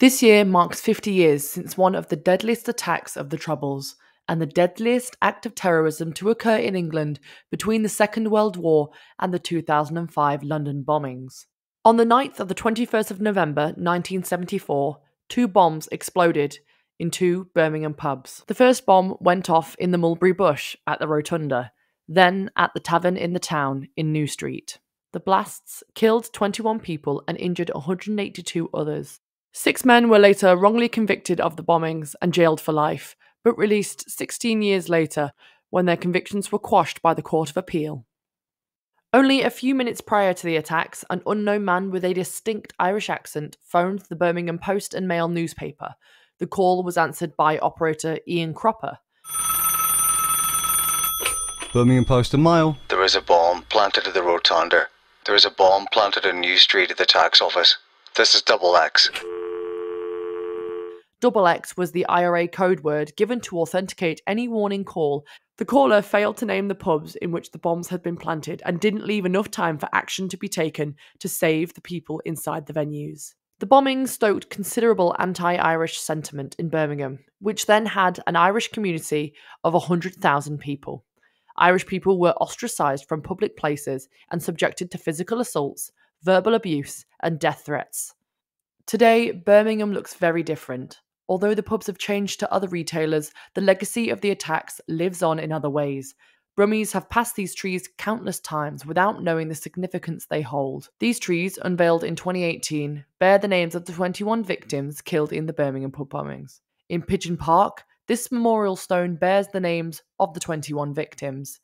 This year marks 50 years since one of the deadliest attacks of the Troubles and the deadliest act of terrorism to occur in England between the Second World War and the 2005 London bombings. On the night of the 21st of November 1974, two bombs exploded in two Birmingham pubs. The first bomb went off in the Mulberry Bush at the Rotunda, then at the Tavern in the Town in New Street. The blasts killed 21 people and injured 182 others. Six men were later wrongly convicted of the bombings and jailed for life, but released 16 years later when their convictions were quashed by the Court of Appeal. Only a few minutes prior to the attacks, an unknown man with a distinct Irish accent phoned the Birmingham Post and Mail newspaper. The call was answered by operator Ian Cropper. Birmingham Post and Mail. There is a bomb planted at the rotunda. There is a bomb planted in New Street at the tax office. This is Double X. Double X was the IRA code word given to authenticate any warning call. The caller failed to name the pubs in which the bombs had been planted and didn't leave enough time for action to be taken to save the people inside the venues. The bombings stoked considerable anti Irish sentiment in Birmingham, which then had an Irish community of 100,000 people. Irish people were ostracised from public places and subjected to physical assaults, verbal abuse, and death threats. Today, Birmingham looks very different. Although the pubs have changed to other retailers, the legacy of the attacks lives on in other ways. Brummies have passed these trees countless times without knowing the significance they hold. These trees, unveiled in 2018, bear the names of the 21 victims killed in the Birmingham pub bombings. In Pigeon Park, this memorial stone bears the names of the 21 victims.